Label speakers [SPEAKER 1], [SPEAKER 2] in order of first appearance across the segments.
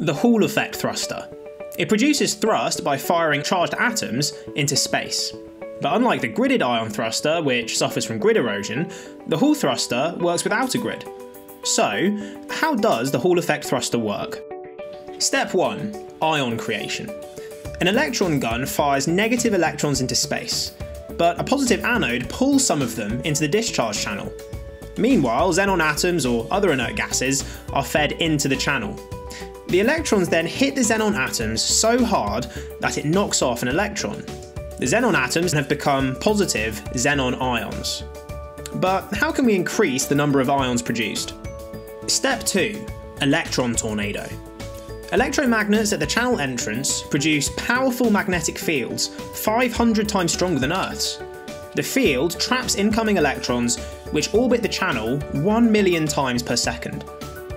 [SPEAKER 1] the Hall effect thruster. It produces thrust by firing charged atoms into space. But unlike the gridded ion thruster, which suffers from grid erosion, the Hall thruster works without a grid. So, how does the Hall effect thruster work? Step 1 Ion creation. An electron gun fires negative electrons into space, but a positive anode pulls some of them into the discharge channel. Meanwhile, xenon atoms or other inert gases are fed into the channel. The electrons then hit the xenon atoms so hard that it knocks off an electron. The xenon atoms have become positive xenon ions. But how can we increase the number of ions produced? Step 2 Electron Tornado. Electromagnets at the channel entrance produce powerful magnetic fields 500 times stronger than Earth's. The field traps incoming electrons which orbit the channel 1 million times per second.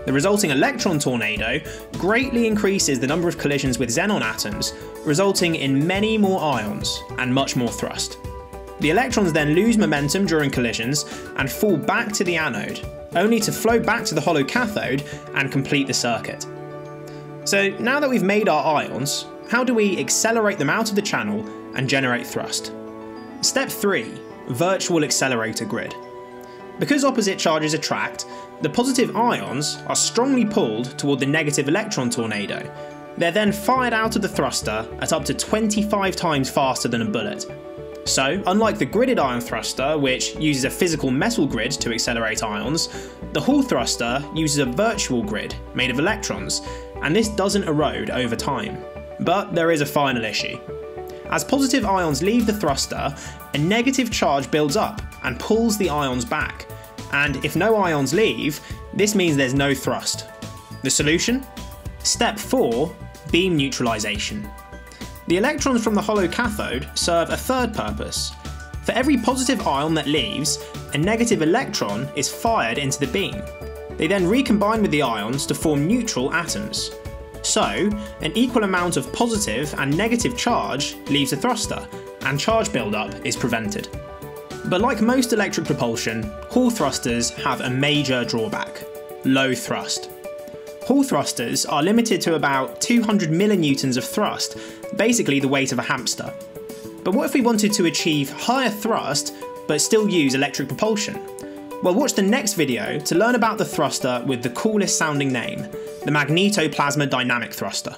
[SPEAKER 1] The resulting electron tornado greatly increases the number of collisions with xenon atoms, resulting in many more ions and much more thrust. The electrons then lose momentum during collisions and fall back to the anode, only to flow back to the hollow cathode and complete the circuit. So now that we've made our ions, how do we accelerate them out of the channel and generate thrust? Step 3 Virtual Accelerator Grid. Because opposite charges attract, the positive ions are strongly pulled toward the negative electron tornado. They're then fired out of the thruster at up to 25 times faster than a bullet. So, unlike the gridded ion thruster, which uses a physical metal grid to accelerate ions, the Hall thruster uses a virtual grid made of electrons, and this doesn't erode over time. But there is a final issue. As positive ions leave the thruster, a negative charge builds up and pulls the ions back. And if no ions leave, this means there's no thrust. The solution? Step 4 Beam neutralization. The electrons from the hollow cathode serve a third purpose. For every positive ion that leaves, a negative electron is fired into the beam. They then recombine with the ions to form neutral atoms. So, an equal amount of positive and negative charge leaves the thruster, and charge buildup is prevented. But like most electric propulsion, Hall thrusters have a major drawback low thrust. Hall thrusters are limited to about 200 millinewtons of thrust, basically the weight of a hamster. But what if we wanted to achieve higher thrust but still use electric propulsion? Well, watch the next video to learn about the thruster with the coolest sounding name, the magnetoplasma dynamic thruster.